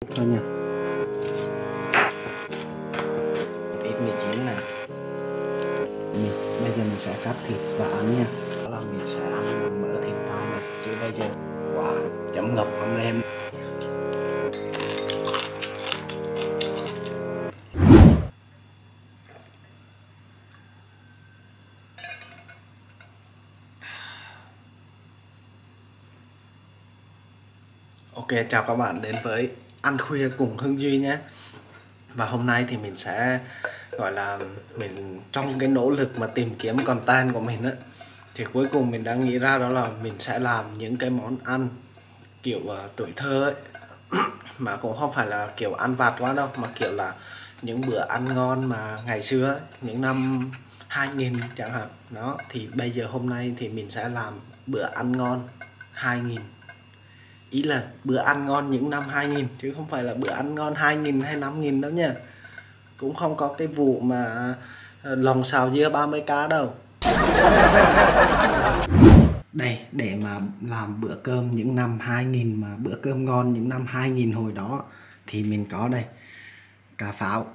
thôi nha. Ít mì chín này. Mình, bây giờ mình sẽ cắt thịt và ăn nha. Đó là mình sẽ ăn bằng mỡ thịt tai này. Chứ bây giờ, quả chấm ngập ăn lên. Ok, chào các bạn đến với ăn khuya cùng Hưng Duy nhé. Và hôm nay thì mình sẽ gọi là mình trong cái nỗ lực mà tìm kiếm content của mình á Thì cuối cùng mình đã nghĩ ra đó là mình sẽ làm những cái món ăn kiểu uh, tuổi thơ ấy. Mà cũng không phải là kiểu ăn vặt quá đâu Mà kiểu là những bữa ăn ngon mà ngày xưa ấy, những năm 2000 chẳng hạn. Đó thì bây giờ hôm nay thì mình sẽ làm bữa ăn ngon 2000 ý là bữa ăn ngon những năm 2000 chứ không phải là bữa ăn ngon 2000 hay 5000 đâu nha. Cũng không có cái vụ mà ờ, lòng xào dưa 30 cá đâu. Đây, để mà làm bữa cơm những năm 2000 mà bữa cơm ngon những năm 2000 hồi đó, thì mình có đây, cà pháo.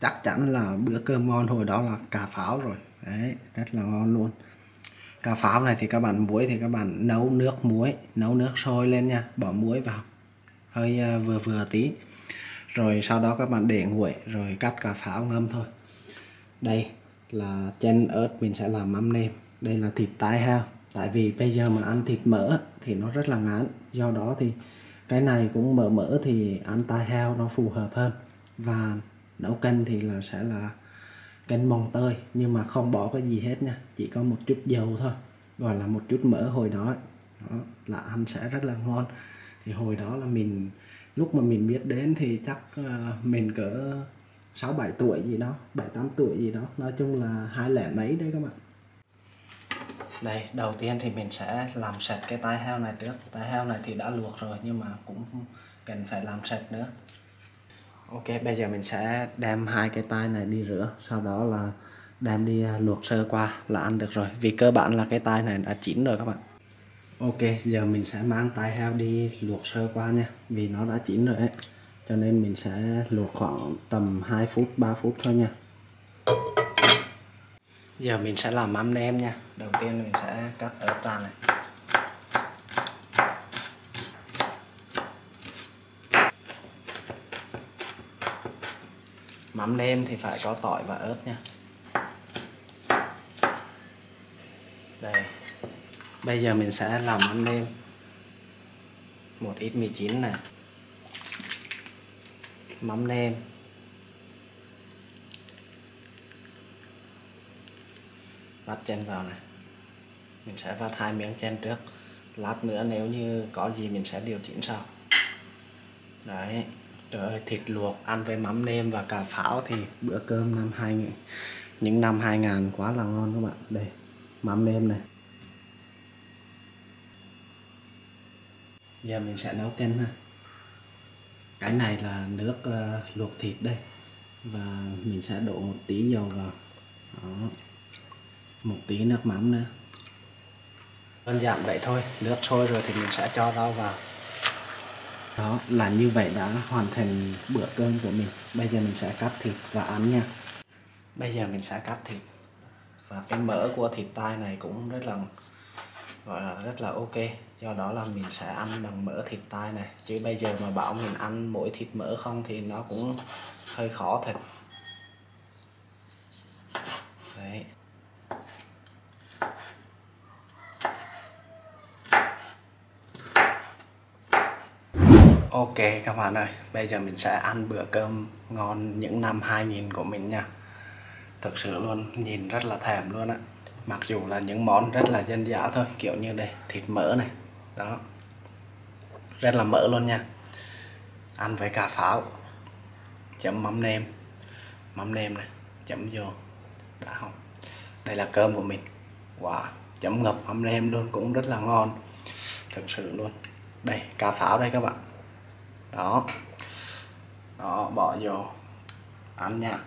Chắc chắn là bữa cơm ngon hồi đó là cà pháo rồi. Đấy, rất là ngon luôn cà pháo này thì các bạn muối thì các bạn nấu nước muối, nấu nước sôi lên nha, bỏ muối vào, hơi à, vừa vừa tí. Rồi sau đó các bạn để nguội, rồi cắt cà pháo ngâm thôi. Đây là chân ớt, mình sẽ làm mắm nêm. Đây là thịt tai heo. Tại vì bây giờ mà ăn thịt mỡ thì nó rất là ngán. Do đó thì cái này cũng mỡ mỡ thì ăn tai heo nó phù hợp hơn. Và nấu canh thì là sẽ là canh mồng tơi nhưng mà không bỏ cái gì hết nha. Chỉ có một chút dầu thôi gọi là một chút mỡ hồi đó, đó là ăn sẽ rất là ngon. Thì hồi đó là mình lúc mà mình biết đến thì chắc uh, mình cỡ sáu bảy tuổi gì đó bảy tám tuổi gì đó. Nói chung là hai lẻ mấy đấy các bạn. Đây đầu tiên thì mình sẽ làm sạch cái tai heo này trước. Tai heo này thì đã luộc rồi nhưng mà cũng cần phải làm sạch nữa. Ok, bây giờ mình sẽ đem hai cái tay này đi rửa, sau đó là đem đi à, luộc sơ qua là ăn được rồi. Vì cơ bản là cái tay này đã chín rồi các bạn. Ok, giờ mình sẽ mang tay heo đi luộc sơ qua nha, vì nó đã chín rồi ấy. Cho nên mình sẽ luộc khoảng tầm 2 phút 3 phút thôi nha. Giờ mình sẽ làm mắm nem nha. Đầu tiên mình sẽ cắt ớt ra này. Mắm nêm thì phải có tỏi và ớt nha. Đây. Bây giờ mình sẽ làm mắm nêm. Một ít mì chín này. Mắm nêm. Vắt chân vào này. Mình sẽ vắt hai miếng chân trước. Lát nữa nếu như có gì mình sẽ điều chỉnh sau. Đấy. Trời ơi, thịt luộc ăn với mắm nêm và cà pháo thì bữa cơm năm 2000 những năm 2000 quá là ngon các bạn. Đây, mắm nêm này. Giờ mình sẽ nấu canh ha. Cái này là nước uh, luộc thịt đây. Và mình sẽ đổ một tí dầu vào. Đó. Một tí nước mắm nữa. Đơn giản vậy thôi, nước sôi rồi thì mình sẽ cho rau vào đó, là như vậy đã hoàn thành bữa cơm của mình. Bây giờ mình sẽ cắt thịt và ăn nha. Bây giờ mình sẽ cắt thịt. Và cái mỡ của thịt tai này cũng rất là, gọi là rất là ok. Do đó là mình sẽ ăn bằng mỡ thịt tai này. Chứ bây giờ mà bảo mình ăn mỗi thịt mỡ không thì nó cũng hơi khó thật. Đấy. Ok các bạn ơi, bây giờ mình sẽ ăn bữa cơm ngon những năm 2000 của mình nha. Thực sự luôn, nhìn rất là thèm luôn á. Mặc dù là những món rất là dân dã thôi, kiểu như đây, thịt mỡ này. Đó. Rất là mỡ luôn nha. Ăn với cà pháo Chấm mắm nêm. Mắm nêm này, chấm vô. Đã không? Đây là cơm của mình. Wow, chấm ngập mắm nêm luôn cũng rất là ngon. Thực sự luôn. Đây, cà pháo đây các bạn đó. Đó, bỏ vô. Ăn nha.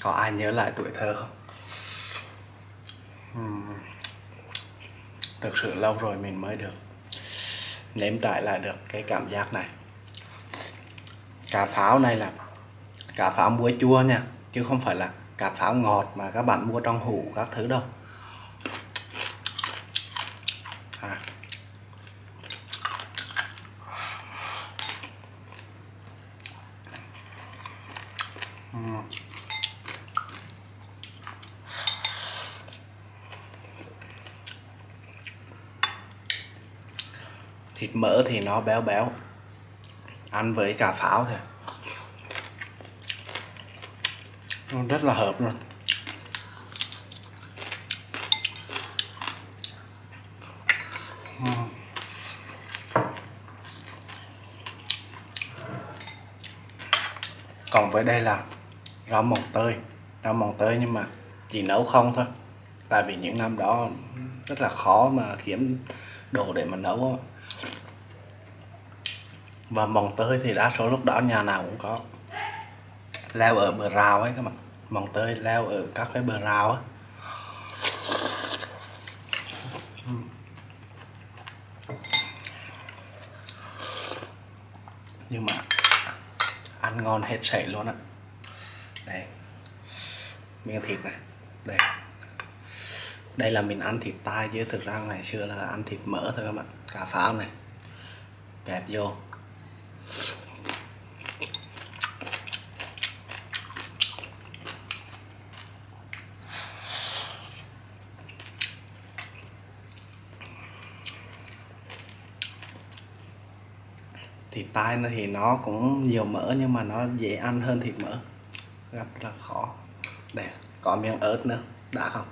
Có ai nhớ lại tuổi thơ không? Uhm. thực sự lâu rồi mình mới được nếm trải lại được cái cảm giác này. Cà pháo này là cà pháo muối chua nha, chứ không phải là cà pháo ngọt mà các bạn mua trong hũ các thứ đâu à. thịt mỡ thì nó béo béo, ăn với cà pháo thôi nó rất là hợp luôn. Còn với đây là rau mồng tơi. Rau mồng tơi nhưng mà chỉ nấu không thôi. Tại vì những năm đó rất là khó mà kiếm đồ để mà nấu. Và mồng tơi thì đa số lúc đó nhà nào cũng có leo ở bờ rào ấy các bạn. Mồng tơi leo ở các cái bờ rào ấy. Nhưng mà ăn ngon hết sảy luôn á. Đây. Miếng thịt này. Đây. Đây là mình ăn thịt tai chứ thực ra ngày xưa là ăn thịt mỡ thôi các bạn. Cà pháo này. Kẹp vô thịt tai thì nó cũng nhiều mỡ, nhưng mà nó dễ ăn hơn thịt mỡ. Gặp là khó. Đây, có miếng ớt nữa. Đã không?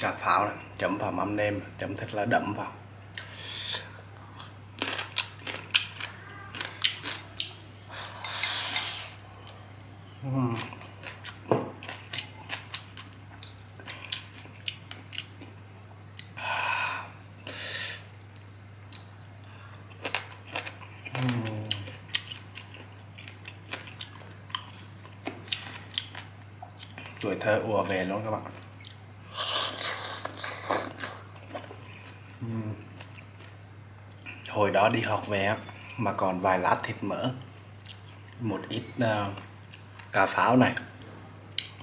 Cà pháo này, chấm vào mắm nêm, chấm thật là đậm vào. Tuổi thơ ùa về luôn các bạn. Hồi đó đi học về mà còn vài lát thịt mỡ một ít uh, cà pháo này.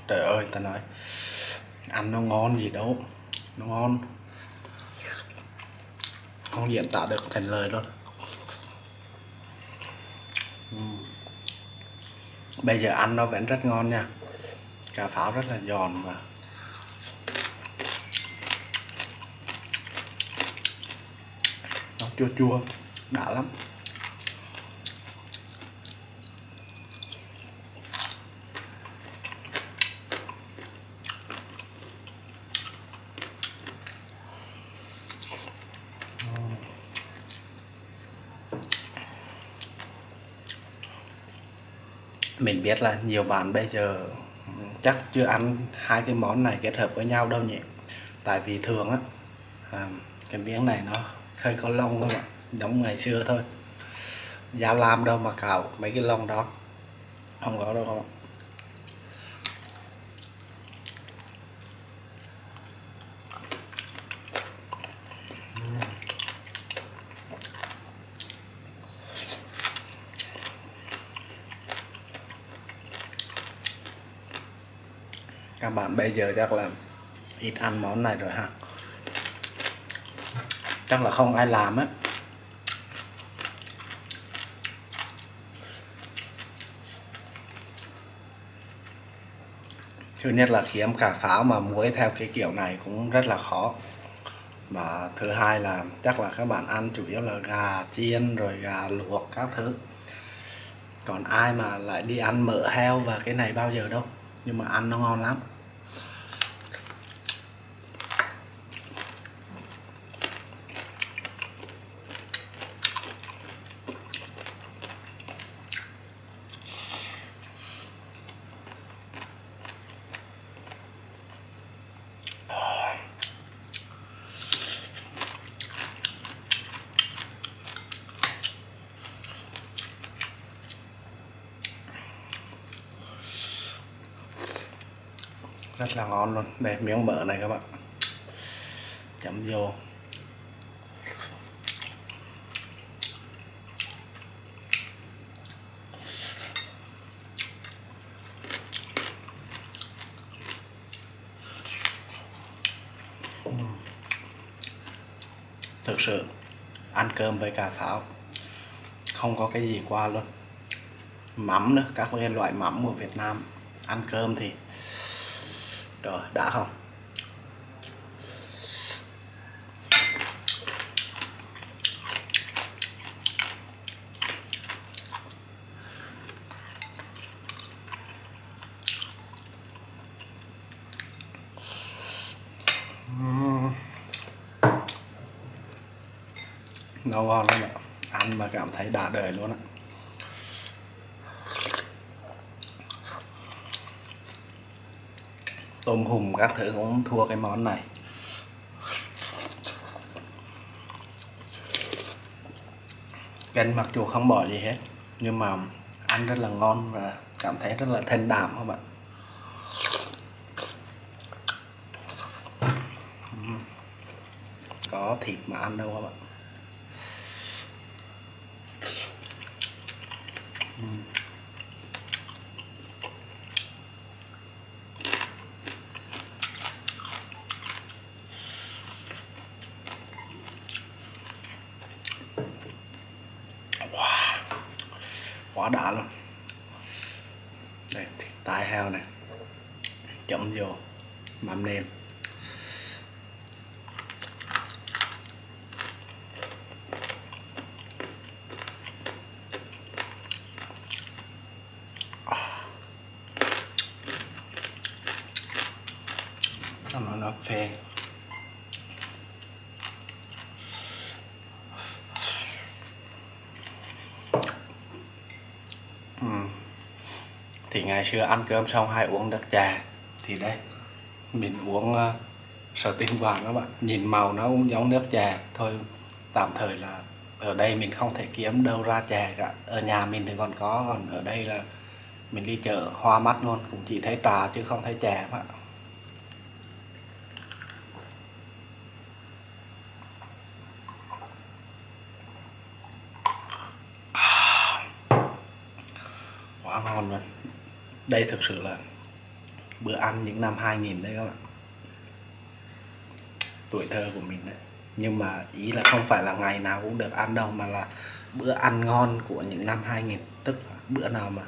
Trời ơi ta nói ăn nó ngon gì đâu nó ngon. Không diễn tả được thành lời luôn Ừ. bây giờ ăn nó vẫn rất ngon nha. Cà pháo rất là giòn và nó chua chua, đã lắm. Mình biết là nhiều bạn bây giờ chắc chưa ăn hai cái món này kết hợp với nhau đâu nhỉ? Tại vì thường á à, cái miếng này nó hơi có lông các bạn giống ngày xưa thôi. Dao lam đâu mà cào mấy cái lông đó. Không có đâu các bạn các bạn, bây giờ chắc là ít ăn món này rồi ha. Chắc là không ai làm á. Thứ nhất là kiếm cà pháo mà muối theo cái kiểu này cũng rất là khó. Và thứ hai là chắc là các bạn ăn chủ yếu là gà chiên rồi gà luộc các thứ. Còn ai mà lại đi ăn mỡ heo và cái này bao giờ đâu. Nhưng mà ăn nó ngon lắm. Rất là ngon luôn. Đây, miếng mỡ này các bạn. Chấm vô. Thực sự, ăn cơm với cà pháo, không có cái gì qua luôn. Mắm nữa, các cái loại mắm của Việt Nam, ăn cơm thì rồi, đã không ngon ngon lắm ạ ăn mà cảm thấy đã đời luôn ạ. Tôm hùm các thứ cũng thua cái món này. Canh mặc dù không bỏ gì hết, nhưng mà ăn rất là ngon và cảm thấy rất là thanh đạm các bạn. Có thịt mà ăn đâu các bạn. Quá đã luôn. Đây thịt tai heo này. Chấm vô, mắm nêm. Nó nó phê. Thì ngày xưa ăn cơm xong hay uống nước trà. Thì đây mình uống uh, sở tinh vàng các bạn. Nhìn màu nó cũng giống nước trà. Thôi tạm thời là ở đây mình không thể kiếm đâu ra trà cả. Ở nhà mình thì còn có còn ở đây là mình đi chợ hoa mắt luôn. Cũng chỉ thấy trà chứ không thấy trà các bạn quá ngon luôn đây thực sự là bữa ăn những năm 2000 đấy các bạn. Tuổi thơ của mình đấy. Nhưng mà ý là không phải là ngày nào cũng được ăn đâu, mà là bữa ăn ngon của những năm 2000 tức là bữa nào mà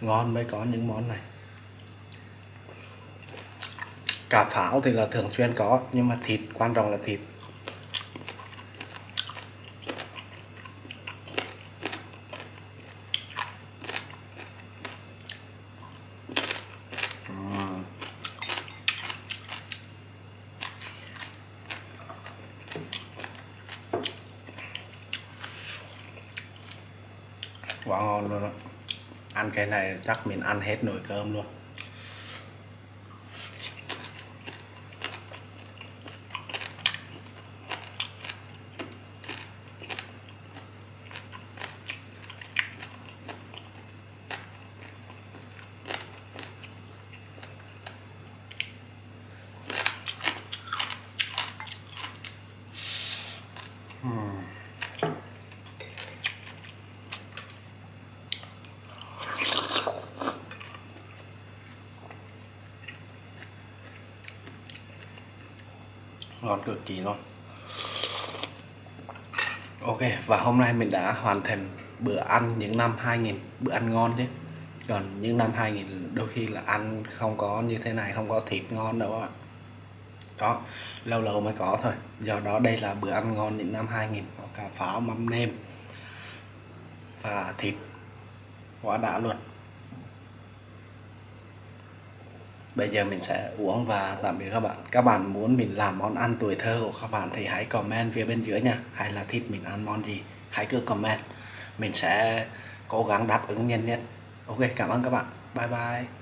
ngon mới có những món này. Cà pháo thì là thường xuyên có, nhưng mà thịt, quan trọng là thịt quá ngon luôn đó ăn cái này chắc mình ăn hết nồi cơm luôn. Ngon cực kỳ luôn. Ok, và hôm nay mình đã hoàn thành bữa ăn những năm 2000 bữa ăn ngon chứ. Còn những năm 2000 đôi khi là ăn không có như thế này, không có thịt ngon đâu ạ. Đó, lâu lâu mới có thôi. Do đó đây là bữa ăn ngon những năm 2000 có cà pháo mắm nêm và thịt, quá đã luôn. Bây giờ mình sẽ uống và tạm biệt các bạn. Các bạn muốn mình làm món ăn tuổi thơ của các bạn thì hãy comment phía bên dưới nha. Hay là thích mình ăn món gì, hãy cứ comment. Mình sẽ cố gắng đáp ứng nhanh nhất. Ok, cảm ơn các bạn. Bye bye.